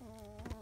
哦。